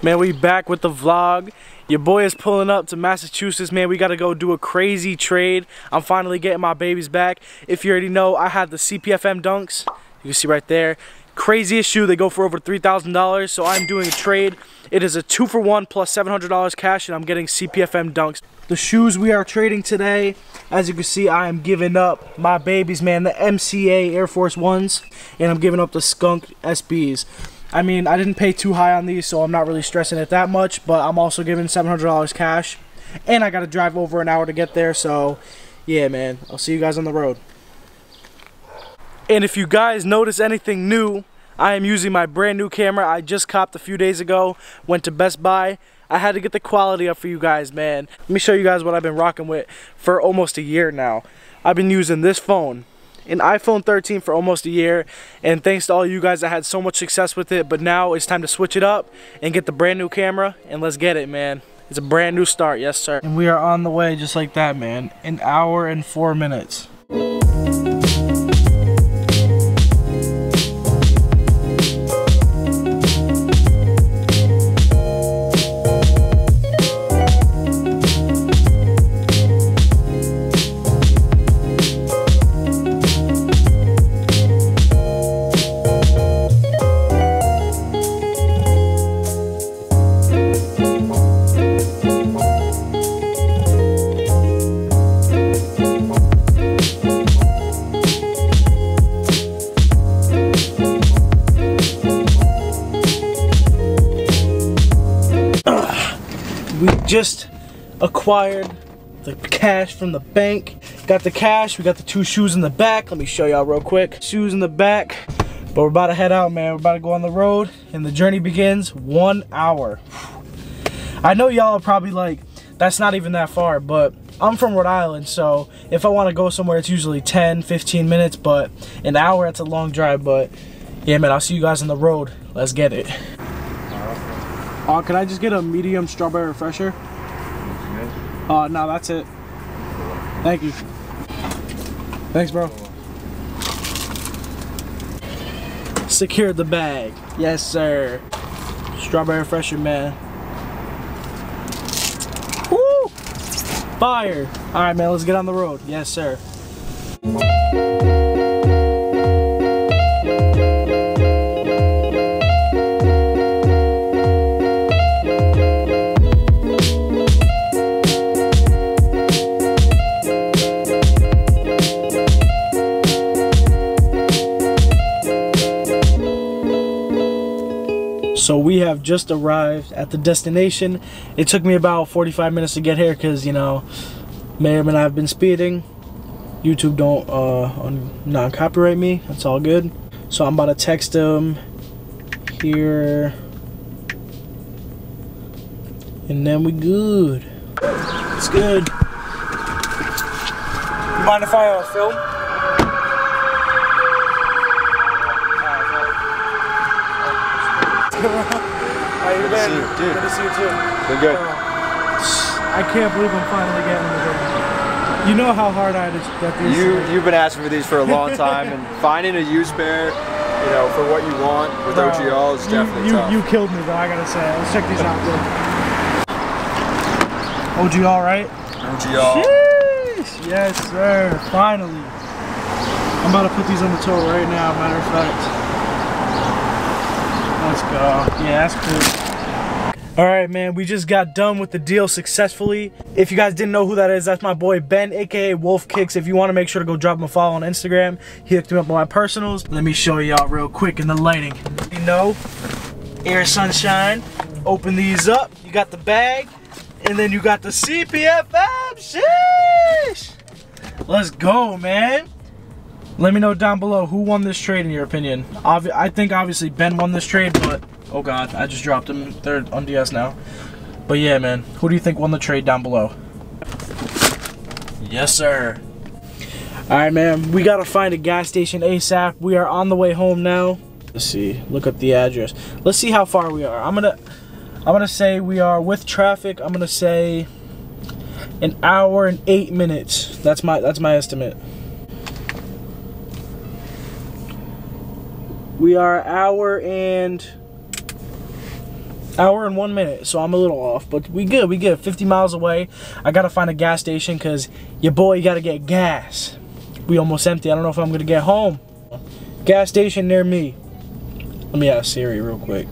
Man, we back with the vlog. Your boy is pulling up to Massachusetts, man. We gotta go do a crazy trade. I'm finally getting my babies back. If you already know, I had the CPFM dunks. You can see right there. Craziest shoe, they go for over $3,000. So I'm doing a trade. It is a two for one plus $700 cash and I'm getting CPFM dunks. The shoes we are trading today, as you can see, I am giving up my babies, man, the MCA Air Force Ones, and I'm giving up the Skunk SBs. I mean, I didn't pay too high on these, so I'm not really stressing it that much, but I'm also giving $700 cash, and I got to drive over an hour to get there, so yeah, man, I'll see you guys on the road. And if you guys notice anything new, I am using my brand new camera I just copped a few days ago, went to Best Buy, I had to get the quality up for you guys, man. Let me show you guys what I've been rocking with for almost a year now. I've been using this phone, an iPhone 13 for almost a year, and thanks to all you guys I had so much success with it, but now it's time to switch it up and get the brand new camera, and let's get it, man. It's a brand new start, yes sir. And we are on the way just like that, man. An hour and four minutes. Just acquired the cash from the bank. Got the cash, we got the two shoes in the back. Let me show y'all real quick. Shoes in the back, but we're about to head out, man. We're about to go on the road and the journey begins one hour. I know y'all are probably like, that's not even that far, but I'm from Rhode Island, so if I want to go somewhere, it's usually 10, 15 minutes, but an hour, it's a long drive, but yeah, man, I'll see you guys on the road. Let's get it. Uh, can I just get a medium strawberry refresher? Uh, no, that's it. Thank you. Thanks, bro. Secure the bag. Yes, sir. Strawberry refresher, man. Woo! Fire. All right, man, let's get on the road. Yes, sir. Just arrived at the destination. It took me about 45 minutes to get here because, you know, Mayhem and I have been speeding. YouTube don't uh, non-copyright me. That's all good. So I'm about to text him here. And then we good. It's good. You mind if I uh, film? How you been? You, dude. Good to see you too. Been good. Uh, I can't believe I'm finally getting the You know how hard I had to get these. You you've been asking for these for a long time, and finding a used pair, you know, for what you want with bro, OGL is definitely you, tough. You killed me, though. I gotta say. Let's check these out, bro. OGL, right? OGL. Sheesh. Yes, sir. Finally. I'm about to put these on the toe right now. Matter of fact. Let's go. Yeah, that's cool. All right, man, we just got done with the deal successfully. If you guys didn't know who that is, that's my boy Ben, aka Wolf Kicks. If you want to make sure to go drop him a follow on Instagram, he hooked me up on my personals. Let me show y'all real quick in the lighting. You know, air sunshine. Open these up. You got the bag, and then you got the CPFM. Sheesh. Let's go, man. Let me know down below who won this trade in your opinion. Obvi I think obviously Ben won this trade, but oh god, I just dropped him. They're on DS now. But yeah, man, who do you think won the trade down below? Yes, sir. All right, man, we gotta find a gas station ASAP. We are on the way home now. Let's see, look up the address. Let's see how far we are. I'm gonna, I'm gonna say we are with traffic. I'm gonna say an hour and eight minutes. That's my, that's my estimate. We are hour and Hour and one minute, so I'm a little off, but we good, we good. 50 miles away. I gotta find a gas station because your boy gotta get gas. We almost empty. I don't know if I'm gonna get home. Gas station near me. Let me ask Siri real quick.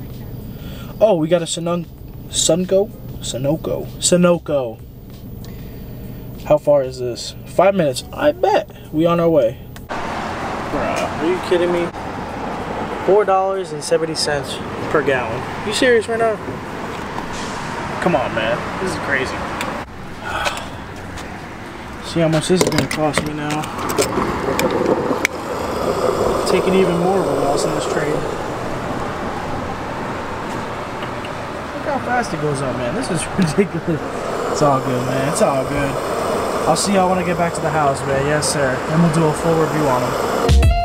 Oh, we got a Sunun Sunco? Sunoco. Sunoco. How far is this? Five minutes. I bet. We on our way. Bruh, are you kidding me? Four dollars and seventy cents per gallon. You serious right now? Come on, man. This is crazy. See how much this is gonna cost me now. Taking even more of a loss in this trade. Look how fast it goes up, man. This is ridiculous. It's all good, man. It's all good. I'll see y'all when I get back to the house, man. Yes, sir. And we'll do a full review on them.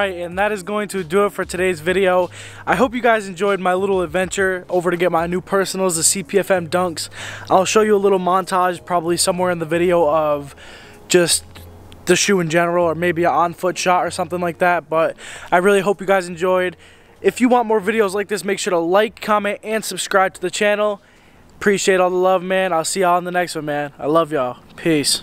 Alright, and that is going to do it for today's video. I hope you guys enjoyed my little adventure over to get my new personals, the CPFM Dunks. I'll show you a little montage probably somewhere in the video of just the shoe in general or maybe an on-foot shot or something like that. But I really hope you guys enjoyed. If you want more videos like this, make sure to like, comment, and subscribe to the channel. Appreciate all the love, man. I'll see y'all in the next one, man. I love y'all. Peace.